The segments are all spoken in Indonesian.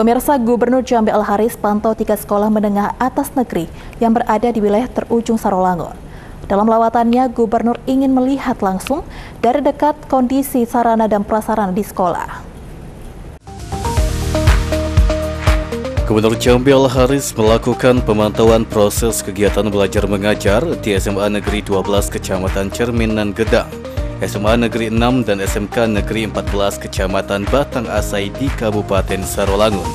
Pemirsa Gubernur Jambi Al Haris pantau tiga sekolah menengah atas negeri yang berada di wilayah terujung Sarolangun. Dalam lawatannya, Gubernur ingin melihat langsung dari dekat kondisi sarana dan prasarana di sekolah. Gubernur Jambi Al Haris melakukan pemantauan proses kegiatan belajar mengajar di SMA Negeri 12 Kecamatan Cerminan Gedang SMA Negeri 6 dan SMK Negeri 14 Kecamatan Batang Asai di Kabupaten Sarolangun,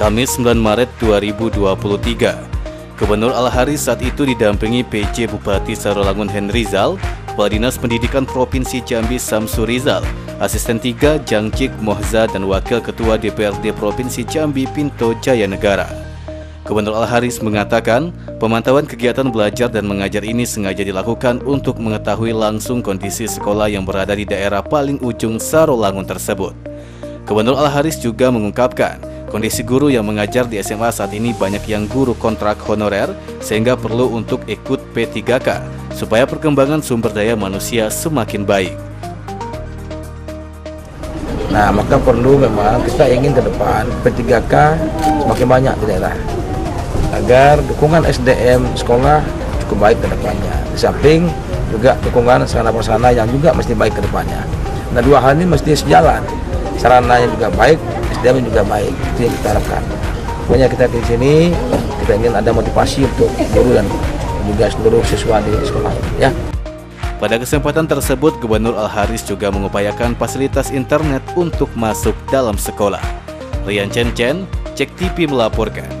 Kamis 9 Maret 2023. Gubernur Al-Haris saat itu didampingi PJ Bupati Sarolangun Henrizal, Kepala Dinas Pendidikan Provinsi Jambi Samsu Rizal, Asisten 3 Jangcik Mohza dan Wakil Ketua DPRD Provinsi Jambi Pinto Jaya Negara. Gubernur Al-Haris mengatakan, pemantauan kegiatan belajar dan mengajar ini sengaja dilakukan untuk mengetahui langsung kondisi sekolah yang berada di daerah paling ujung Sarolangun tersebut. Gubernur Al-Haris juga mengungkapkan, kondisi guru yang mengajar di SMA saat ini banyak yang guru kontrak honorer sehingga perlu untuk ikut P3K supaya perkembangan sumber daya manusia semakin baik. Nah, maka perlu memang kita ingin ke depan P3K semakin banyak di daerah agar dukungan SDM sekolah cukup baik ke depannya. Di samping juga dukungan sarana prasarana yang juga mesti baik ke depannya. Nah dua hal ini mesti sejalan. Sarananya juga baik, SDM juga baik. Itu yang kita harapkan. Pokoknya kita di sini kita ingin ada motivasi untuk guru dan juga seluruh siswa di sekolah ya. Pada kesempatan tersebut, Gubernur Al-Haris juga mengupayakan fasilitas internet untuk masuk dalam sekolah. Rian Chen Chen, Cek TV melaporkan.